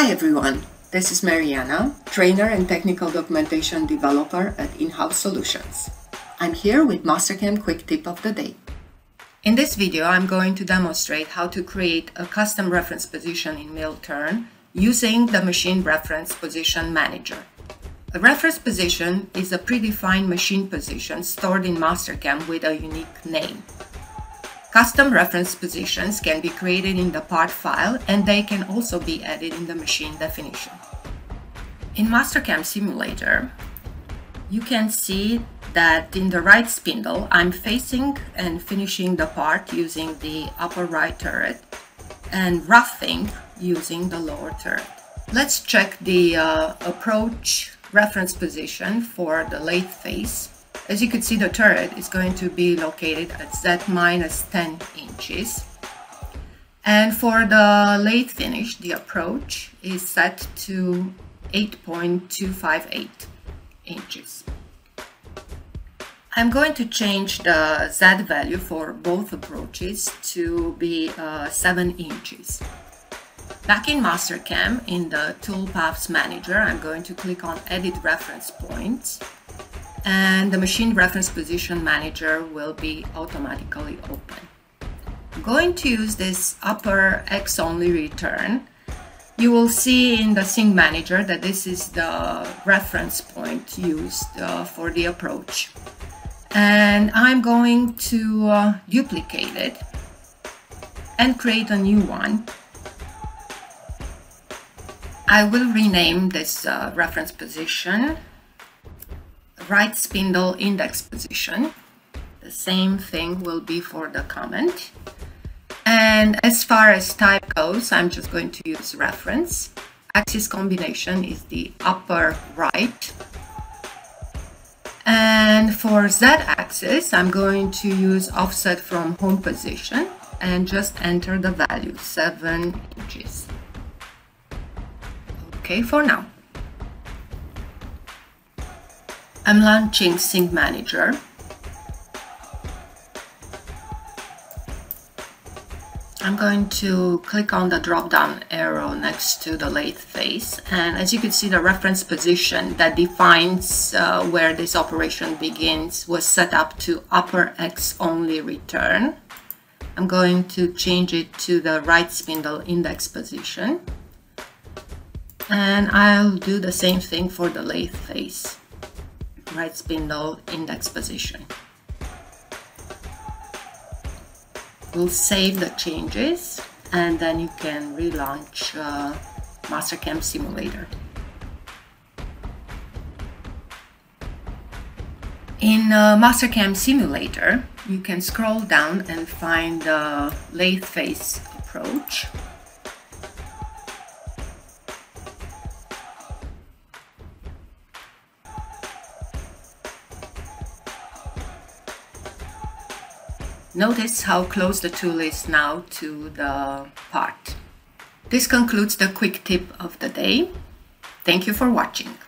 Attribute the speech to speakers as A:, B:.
A: Hi everyone, this is Mariana, trainer and technical documentation developer at InHouse Solutions. I'm here with Mastercam Quick Tip of the Day. In this video, I'm going to demonstrate how to create a custom reference position in Mill-Turn using the Machine Reference Position Manager. A reference position is a predefined machine position stored in Mastercam with a unique name. Custom reference positions can be created in the part file and they can also be added in the machine definition. In Mastercam Simulator, you can see that in the right spindle, I'm facing and finishing the part using the upper right turret and roughing using the lower turret. Let's check the uh, approach reference position for the lathe face as you can see, the turret is going to be located at Z minus 10 inches. And for the lathe finish, the approach is set to 8.258 inches. I'm going to change the Z value for both approaches to be uh, 7 inches. Back in Mastercam, in the Toolpaths Manager, I'm going to click on Edit Reference Points and the machine reference position manager will be automatically open. I'm going to use this upper X only return. You will see in the sync manager that this is the reference point used uh, for the approach. And I'm going to uh, duplicate it and create a new one. I will rename this uh, reference position right spindle index position. The same thing will be for the comment. And as far as type goes, I'm just going to use reference. Axis combination is the upper right. And for z-axis, I'm going to use offset from home position and just enter the value, 7 inches. Okay for now. I'm launching Sync Manager. I'm going to click on the drop-down arrow next to the lathe face and as you can see the reference position that defines uh, where this operation begins was set up to upper X only return. I'm going to change it to the right spindle index position and I'll do the same thing for the lathe face right spindle index position. We'll save the changes and then you can relaunch uh, Mastercam Simulator. In uh, Mastercam Simulator, you can scroll down and find the lathe face approach Notice how close the tool is now to the part. This concludes the quick tip of the day. Thank you for watching.